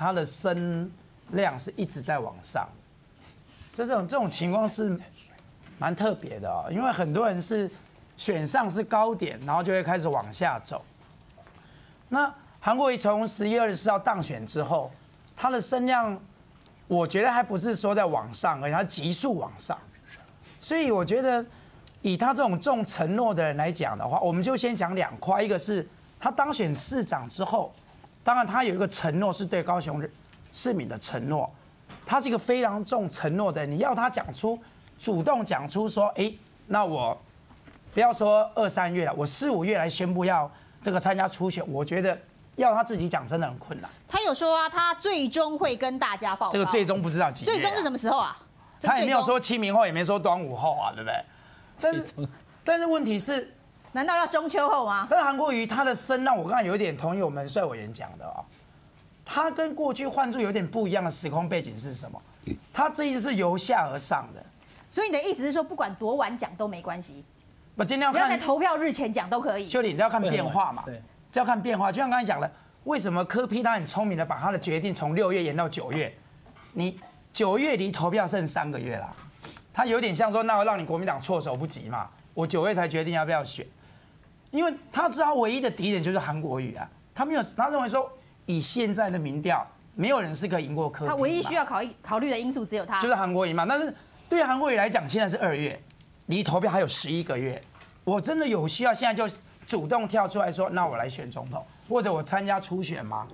他的声量是一直在往上，这种这种情况是蛮特别的哦，因为很多人是选上是高点，然后就会开始往下走。那韩国瑜从十一月二十四号当选之后，他的声量，我觉得还不是说在往上，而且，他急速往上。所以我觉得，以他这种重承诺的人来讲的话，我们就先讲两块，一个是他当选市长之后，当然他有一个承诺是对高雄市民的承诺，他是一个非常重承诺的，你要他讲出主动讲出说，哎，那我不要说二三月了，我四五月来宣布要这个参加初选，我觉得要他自己讲真的很困难。他有说啊，他最终会跟大家报告。这个最终不知道几最终是什么时候啊？他也没有说清明后，也没说端午后啊，对不对？但是但是问题是，难道要中秋后吗？但是韩国瑜他的声浪，我刚才有一点同意我们帅委员讲的哦、他跟过去换柱有点不一样的时空背景是什么？他这一次是由下而上的。所以你的意思是说，不管多晚讲都没关系，我今天要只要在看投票日前讲都可以。修理，你只要看变化嘛？对，只要看变化。就像刚才讲的，为什么柯批他很聪明的把他的决定从六月延到九月？你九月离投票剩三个月啦，他有点像说，那我让你国民党措手不及嘛，我九月才决定要不要选，因为他知道唯一的敌人就是韩国瑜啊，他没有，他认为说以现在的民调，没有人是可以赢过柯。他唯一需要考考虑的因素只有他。就是韩国瑜嘛。但是对韩国瑜来讲，现在是二月，离投票还有十一个月，我真的有需要现在就主动跳出来说，那我来选总统，或者我参加初选吗？